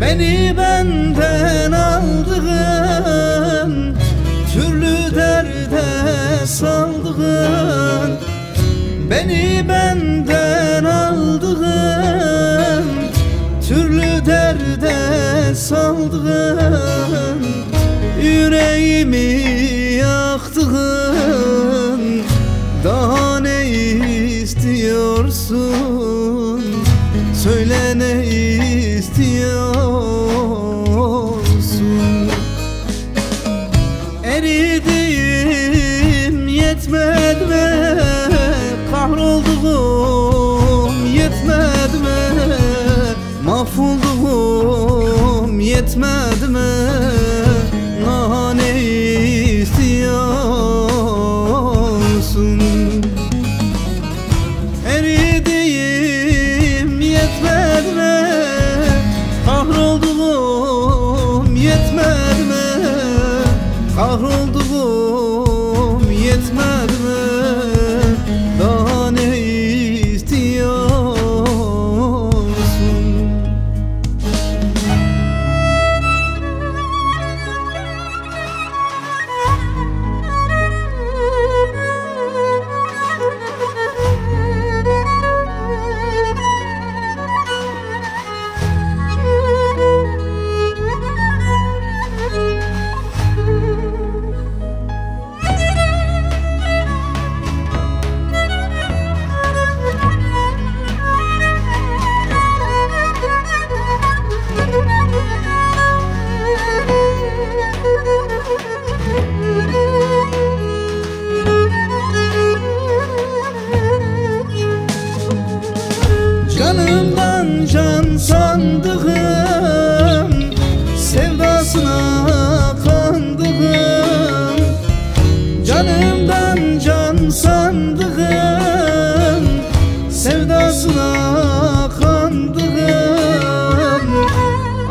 Beni benden aldığın Türlü derde saldığın Beni benden aldığın Türlü derde saldığın Yüreğimi yaktığın. İstiyorsun Söyle ne istiyorsun? Eridim yetmedi mi Kahrolduğum yetmedi mi Mahvolduğum yetmedi mi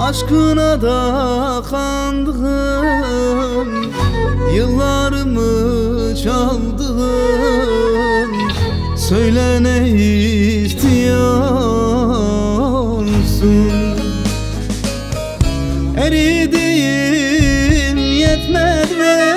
Aşkına da kandığım Yıllarımı çaldığım Söyle ne istiyorsun? Eridim yetmedi